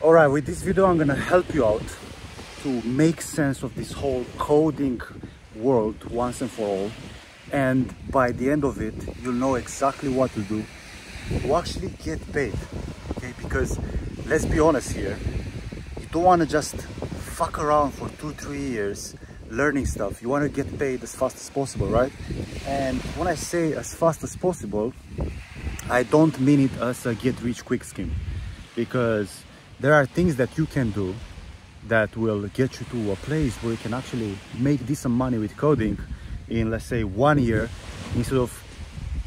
All right, with this video, I'm gonna help you out to make sense of this whole coding world once and for all. And by the end of it, you'll know exactly what to do to actually get paid. Okay, because let's be honest here, you don't wanna just fuck around for two, three years learning stuff. You wanna get paid as fast as possible, right? And when I say as fast as possible, I don't mean it as a get rich quick scheme because there are things that you can do that will get you to a place where you can actually make decent money with coding in let's say one year instead of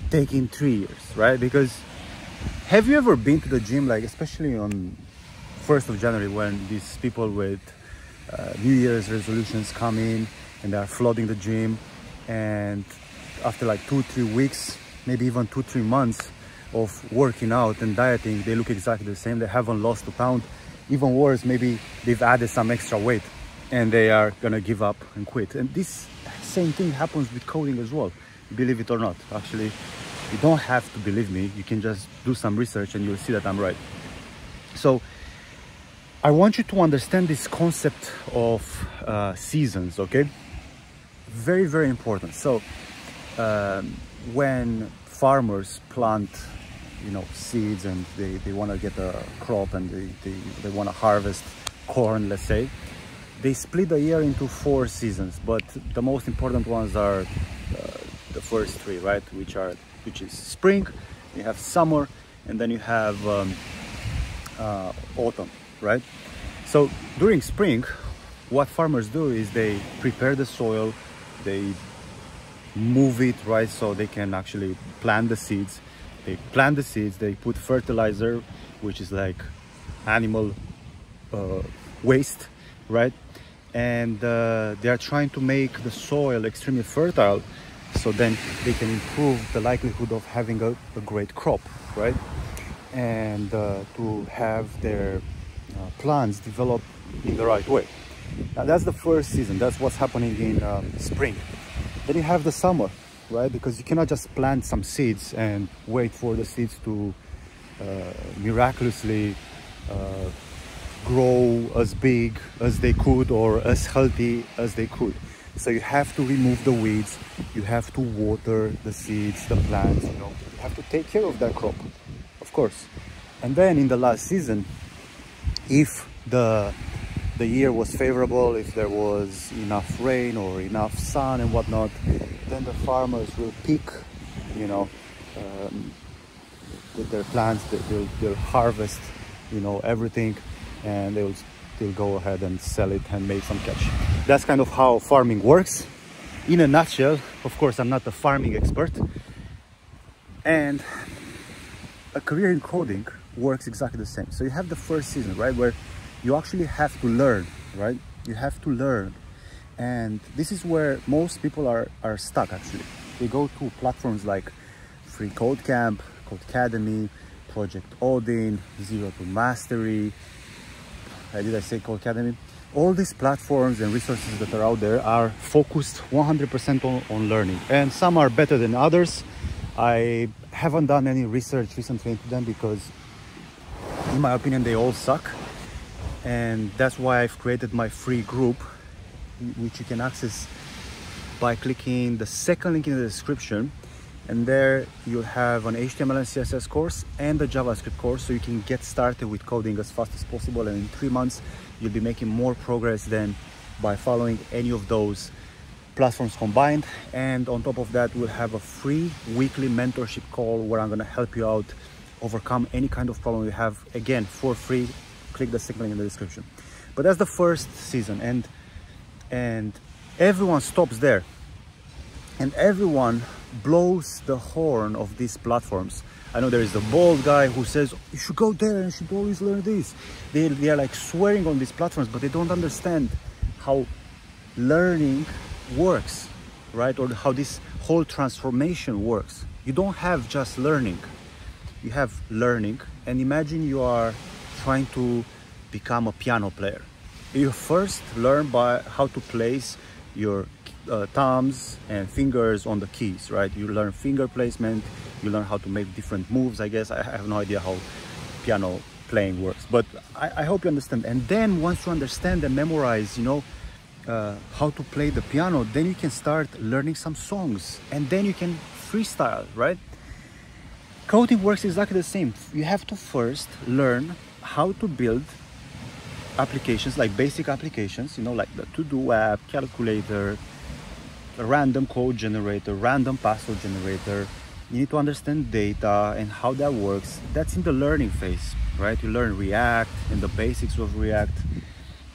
taking three years right? Because have you ever been to the gym like especially on 1st of January when these people with uh, New Year's resolutions come in and they are flooding the gym and after like two three weeks maybe even two three months of working out and dieting they look exactly the same. They haven't lost a pound. Even worse maybe they've added some extra weight and they are gonna give up and quit. And this same thing happens with coding as well. Believe it or not actually you don't have to believe me. You can just do some research and you'll see that i'm right. So i want you to understand this concept of uh, seasons okay? Very very important. So um, when farmers plant you know seeds and they, they want to get a crop and they, they, they want to harvest corn let's say. They split the year into four seasons but the most important ones are uh, the first three right? Which are which is spring you have summer and then you have um, uh, autumn right? So during spring what farmers do is they prepare the soil they move it right? So they can actually plant the seeds they plant the seeds they put fertilizer which is like animal uh, waste right? And uh, they are trying to make the soil extremely fertile so then they can improve the likelihood of having a, a great crop right? And uh, to have their uh, plants develop in the right way. Now that's the first season. That's what's happening in um, spring. Then you have the summer right? Because you cannot just plant some seeds and wait for the seeds to uh, miraculously uh, grow as big as they could or as healthy as they could. So you have to remove the weeds. You have to water the seeds the plants you know. You have to take care of that crop of course. And then in the last season if the the year was favorable, if there was enough rain or enough sun and whatnot, the farmers will pick, you know, um, their plants, they'll, they'll harvest, you know, everything and they'll, they'll go ahead and sell it and make some cash. That's kind of how farming works. In a nutshell, of course, I'm not a farming expert. And a career in coding works exactly the same. So you have the first season, right, where you actually have to learn, right? You have to learn. And this is where most people are, are stuck actually. They go to platforms like Free Code Camp, Codecademy, Project Odin, Zero to Mastery. Uh, did I say Codecademy? All these platforms and resources that are out there are focused 100% on, on learning. And some are better than others. I haven't done any research recently into them because in my opinion, they all suck and that's why I've created my free group which you can access by clicking the second link in the description. And there you'll have an HTML and CSS course and a JavaScript course so you can get started with coding as fast as possible. And in three months you'll be making more progress than by following any of those platforms combined. And on top of that we'll have a free weekly mentorship call where I'm going to help you out overcome any kind of problem you have. Again for free click the second link in the description. But that's the first season. And and everyone stops there. And everyone blows the horn of these platforms. I know there is the bald guy who says you should go there and you should always learn this. They, they are like swearing on these platforms but they don't understand how learning works right? Or how this whole transformation works. You don't have just learning. You have learning. And imagine you are trying to become a piano player. You first learn by how to place your uh, thumbs and fingers on the keys, right? You learn finger placement, you learn how to make different moves, I guess. I have no idea how piano playing works. But I, I hope you understand. And then once you understand and memorize, you know, uh, how to play the piano, then you can start learning some songs and then you can freestyle, right? Coding works exactly the same. You have to first learn how to build applications like basic applications, you know, like the to-do app, calculator, random code generator, random password generator. You need to understand data and how that works. That's in the learning phase, right? You learn React and the basics of React,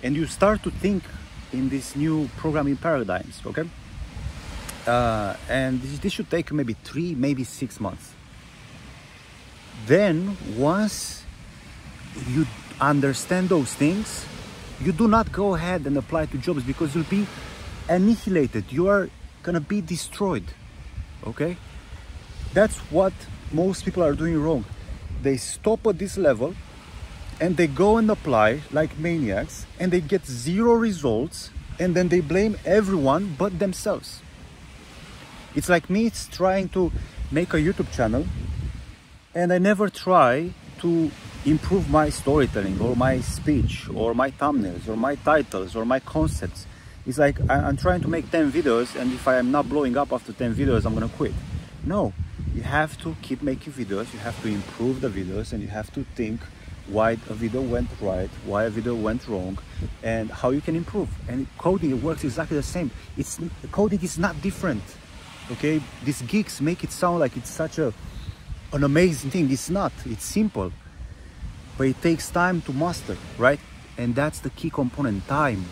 and you start to think in these new programming paradigms, okay? Uh, and this, this should take maybe three, maybe six months. Then, once you understand those things, you do not go ahead and apply to jobs because you'll be annihilated. You are gonna be destroyed. Okay? That's what most people are doing wrong. They stop at this level and they go and apply like maniacs and they get zero results and then they blame everyone but themselves. It's like me it's trying to make a YouTube channel and I never try to improve my storytelling or my speech or my thumbnails or my titles or my concepts. It's like I'm trying to make 10 videos and if I am not blowing up after 10 videos, I'm gonna quit. No, you have to keep making videos, you have to improve the videos and you have to think why a video went right, why a video went wrong, and how you can improve. And coding works exactly the same. It's coding is not different. Okay, these geeks make it sound like it's such a an amazing thing. It's not. It's simple but it takes time to master right? And that's the key component time.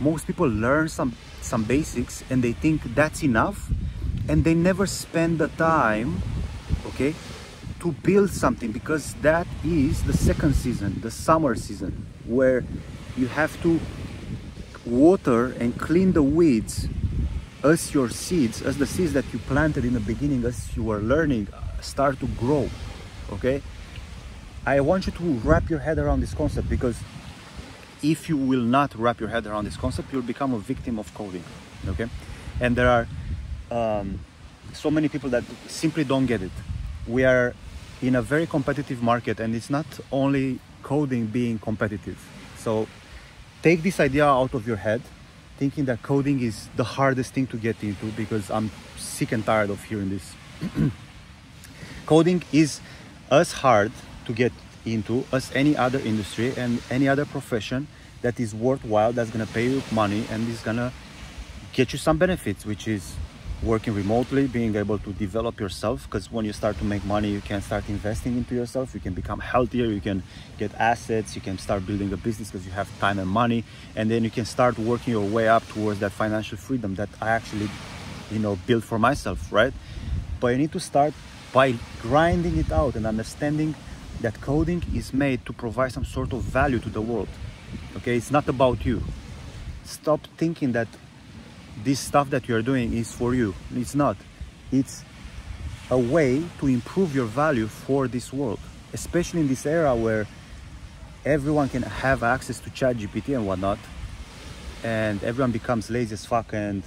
Most people learn some some basics and they think that's enough and they never spend the time okay to build something because that is the second season the summer season where you have to water and clean the weeds as your seeds as the seeds that you planted in the beginning as you were learning start to grow okay I want you to wrap your head around this concept because if you will not wrap your head around this concept, you'll become a victim of coding. Okay, and there are um, so many people that simply don't get it. We are in a very competitive market, and it's not only coding being competitive. So take this idea out of your head, thinking that coding is the hardest thing to get into because I'm sick and tired of hearing this. coding is as hard to get into as any other industry and any other profession that is worthwhile that's to pay you money and is to get you some benefits which is working remotely being able to develop yourself. Because when you start to make money you can start investing into yourself. You can become healthier. You can get assets. You can start building a business because you have time and money. And then you can start working your way up towards that financial freedom that i actually you know built for myself right? But you need to start by grinding it out and understanding that coding is made to provide some sort of value to the world. Okay, it's not about you. Stop thinking that this stuff that you're doing is for you. It's not. It's a way to improve your value for this world, especially in this era where everyone can have access to ChatGPT and whatnot, and everyone becomes lazy as fuck and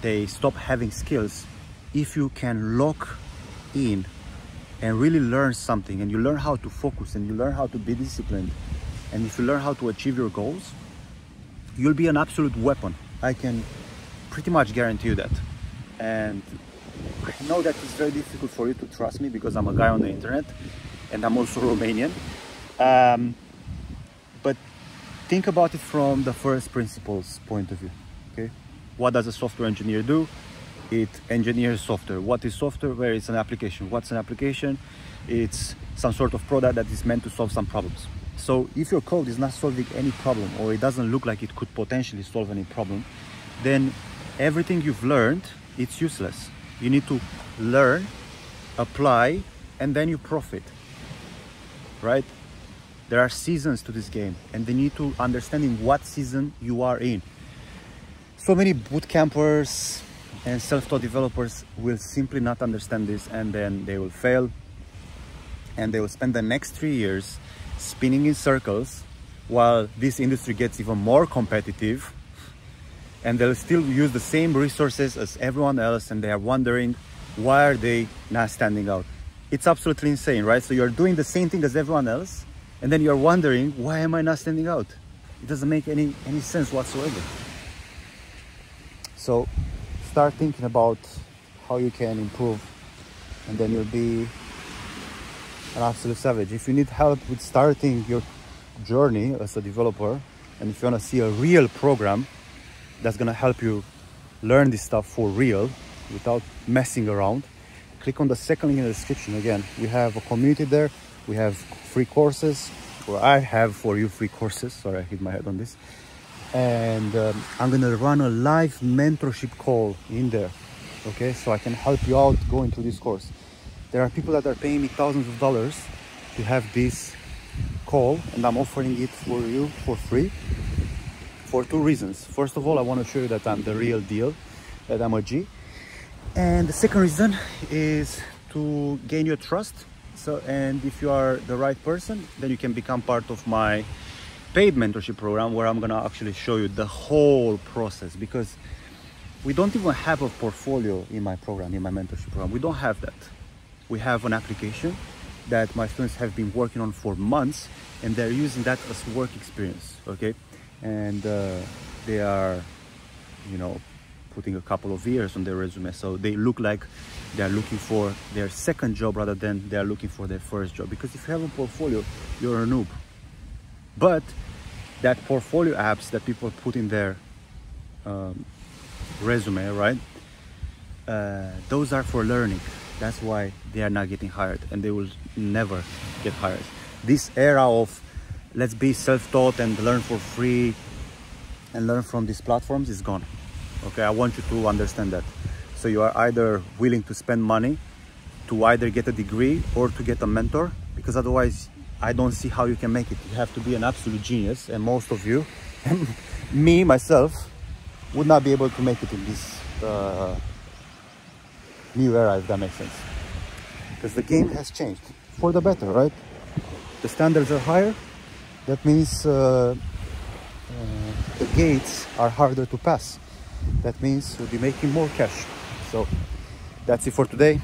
they stop having skills. If you can lock in and really learn something and you learn how to focus and you learn how to be disciplined and if you learn how to achieve your goals you'll be an absolute weapon. I can pretty much guarantee you that. And i know that it's very difficult for you to trust me because i'm a guy on the internet and i'm also romanian. Um, but think about it from the first principles point of view okay? What does a software engineer do it engineers software. What is software? Where it's an application. What's an application? It's some sort of product that is meant to solve some problems. So if your code is not solving any problem or it doesn't look like it could potentially solve any problem, then everything you've learned, it's useless. You need to learn, apply, and then you profit, right? There are seasons to this game and they need to understanding what season you are in. So many boot campers, and self-taught developers will simply not understand this and then they will fail. And they will spend the next three years spinning in circles while this industry gets even more competitive. And they'll still use the same resources as everyone else and they are wondering why are they not standing out? It's absolutely insane right? So you're doing the same thing as everyone else and then you're wondering why am i not standing out? It doesn't make any any sense whatsoever. So start thinking about how you can improve and then you'll be an absolute savage. If you need help with starting your journey as a developer and if you want to see a real program that's going to help you learn this stuff for real without messing around click on the second link in the description. Again we have a community there. We have free courses. Or i have for you free courses. Sorry i hit my head on this and um, i'm gonna run a live mentorship call in there okay? So i can help you out going through this course. There are people that are paying me thousands of dollars to have this call and i'm offering it for you for free for two reasons. First of all i want to show you that i'm the real deal that i'm a g. And the second reason is to gain your trust. So and if you are the right person then you can become part of my paid mentorship program where i'm gonna actually show you the whole process because we don't even have a portfolio in my program in my mentorship program. We don't have that. We have an application that my students have been working on for months and they're using that as work experience okay? And uh, they are you know putting a couple of years on their resume. So they look like they're looking for their second job rather than they're looking for their first job. Because if you have a portfolio you're a noob but that portfolio apps that people put in their um, resume right? Uh, those are for learning. That's why they are not getting hired and they will never get hired. This era of let's be self-taught and learn for free and learn from these platforms is gone. Okay i want you to understand that. So you are either willing to spend money to either get a degree or to get a mentor because otherwise i don't see how you can make it. You have to be an absolute genius and most of you and me myself would not be able to make it in this uh, new era if that makes sense. Because the game has changed for the better right? The standards are higher. That means uh, uh, the gates are harder to pass. That means we'll be making more cash. So that's it for today